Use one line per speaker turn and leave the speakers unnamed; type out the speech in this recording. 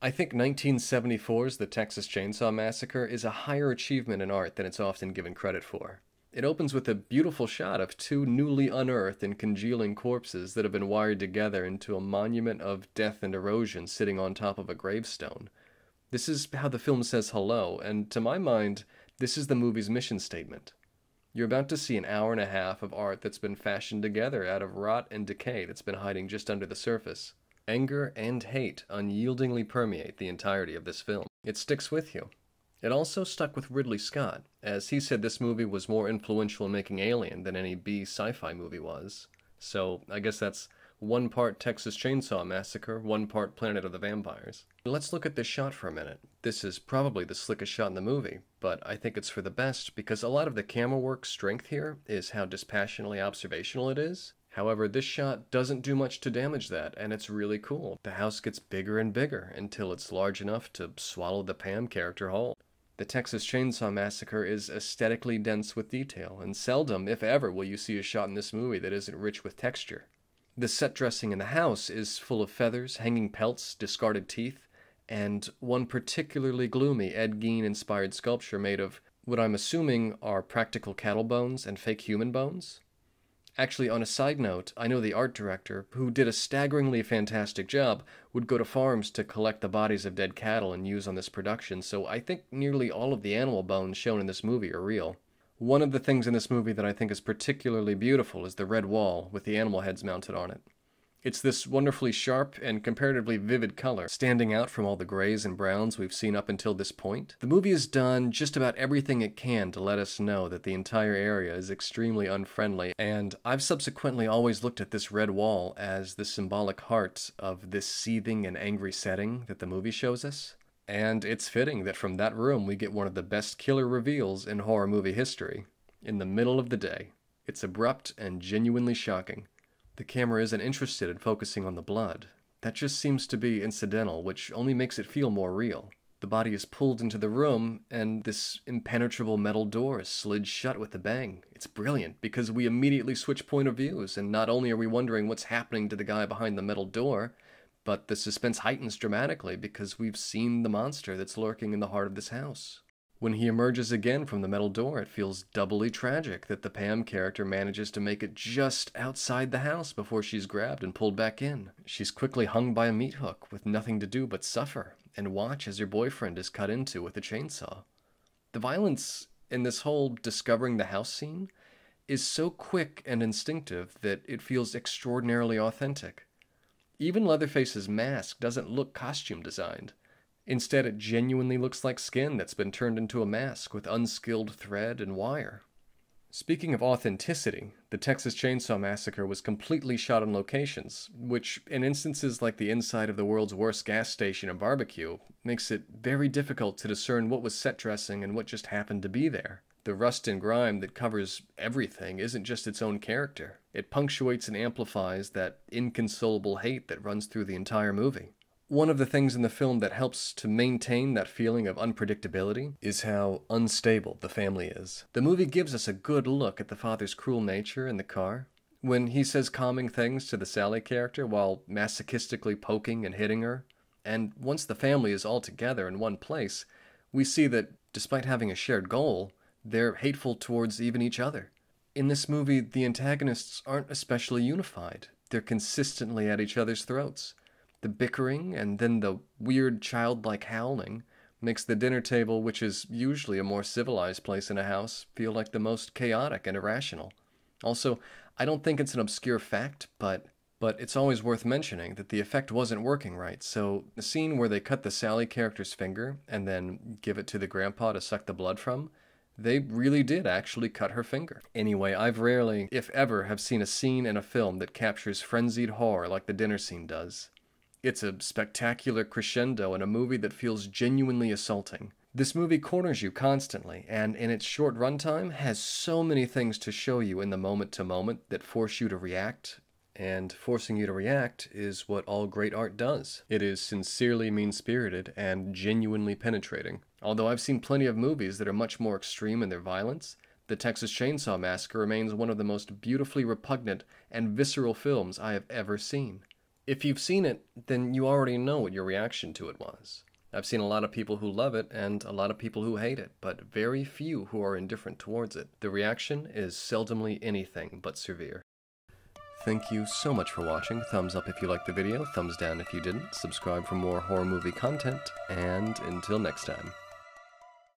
I think 1974's The Texas Chainsaw Massacre is a higher achievement in art than it's often given credit for. It opens with a beautiful shot of two newly unearthed and congealing corpses that have been wired together into a monument of death and erosion sitting on top of a gravestone. This is how the film says hello, and to my mind, this is the movie's mission statement. You're about to see an hour and a half of art that's been fashioned together out of rot and decay that's been hiding just under the surface. Anger and hate unyieldingly permeate the entirety of this film. It sticks with you. It also stuck with Ridley Scott, as he said this movie was more influential in making Alien than any B sci fi movie was. So I guess that's one part Texas Chainsaw Massacre, one part Planet of the Vampires. Let's look at this shot for a minute. This is probably the slickest shot in the movie, but I think it's for the best because a lot of the camera work strength here is how dispassionately observational it is. However, this shot doesn't do much to damage that, and it's really cool. The house gets bigger and bigger until it's large enough to swallow the Pam character whole. The Texas Chainsaw Massacre is aesthetically dense with detail, and seldom, if ever, will you see a shot in this movie that isn't rich with texture. The set dressing in the house is full of feathers, hanging pelts, discarded teeth, and one particularly gloomy Ed Gein inspired sculpture made of what I'm assuming are practical cattle bones and fake human bones. Actually, on a side note, I know the art director, who did a staggeringly fantastic job, would go to farms to collect the bodies of dead cattle and use on this production, so I think nearly all of the animal bones shown in this movie are real. One of the things in this movie that I think is particularly beautiful is the red wall with the animal heads mounted on it. It's this wonderfully sharp and comparatively vivid color, standing out from all the grays and browns we've seen up until this point. The movie has done just about everything it can to let us know that the entire area is extremely unfriendly, and I've subsequently always looked at this red wall as the symbolic heart of this seething and angry setting that the movie shows us. And it's fitting that from that room we get one of the best killer reveals in horror movie history. In the middle of the day. It's abrupt and genuinely shocking. The camera isn't interested in focusing on the blood. That just seems to be incidental, which only makes it feel more real. The body is pulled into the room, and this impenetrable metal door is slid shut with a bang. It's brilliant because we immediately switch point of views, and not only are we wondering what's happening to the guy behind the metal door, but the suspense heightens dramatically because we've seen the monster that's lurking in the heart of this house. When he emerges again from the metal door, it feels doubly tragic that the Pam character manages to make it just outside the house before she's grabbed and pulled back in. She's quickly hung by a meat hook with nothing to do but suffer and watch as her boyfriend is cut into with a chainsaw. The violence in this whole discovering the house scene is so quick and instinctive that it feels extraordinarily authentic. Even Leatherface's mask doesn't look costume designed. Instead, it genuinely looks like skin that's been turned into a mask with unskilled thread and wire. Speaking of authenticity, the Texas Chainsaw Massacre was completely shot on locations, which, in instances like the inside of the world's worst gas station and barbecue, makes it very difficult to discern what was set dressing and what just happened to be there. The rust and grime that covers everything isn't just its own character, it punctuates and amplifies that inconsolable hate that runs through the entire movie. One of the things in the film that helps to maintain that feeling of unpredictability is how unstable the family is. The movie gives us a good look at the father's cruel nature in the car. When he says calming things to the Sally character while masochistically poking and hitting her. And once the family is all together in one place, we see that despite having a shared goal, they're hateful towards even each other. In this movie, the antagonists aren't especially unified. They're consistently at each other's throats. The bickering and then the weird childlike howling makes the dinner table, which is usually a more civilized place in a house, feel like the most chaotic and irrational. Also, I don't think it's an obscure fact, but but it's always worth mentioning that the effect wasn't working right. So the scene where they cut the Sally character's finger and then give it to the grandpa to suck the blood from, they really did actually cut her finger. Anyway, I've rarely, if ever, have seen a scene in a film that captures frenzied horror like the dinner scene does. It's a spectacular crescendo in a movie that feels genuinely assaulting. This movie corners you constantly, and in its short runtime, has so many things to show you in the moment to moment that force you to react. And forcing you to react is what all great art does. It is sincerely mean spirited and genuinely penetrating. Although I've seen plenty of movies that are much more extreme in their violence, the Texas Chainsaw Massacre remains one of the most beautifully repugnant and visceral films I have ever seen. If you've seen it, then you already know what your reaction to it was. I've seen a lot of people who love it and a lot of people who hate it, but very few who are indifferent towards it. The reaction is seldomly anything but severe. Thank you so much for watching. Thumbs up if you liked the video, thumbs down if you didn't, subscribe for more horror movie content, and until next time.